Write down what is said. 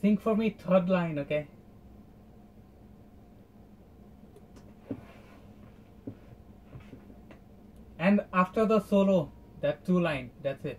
Sing for me third line, okay? And after the solo, that two line, that's it.